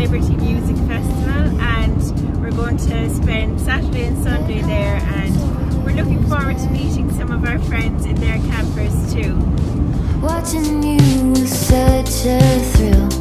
Liberty Music Festival and we're going to spend Saturday and Sunday there and we're looking forward to meeting some of our friends in their campers too. Watching you was such a thrill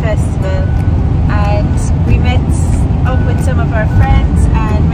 Festival. And we met up with some of our friends and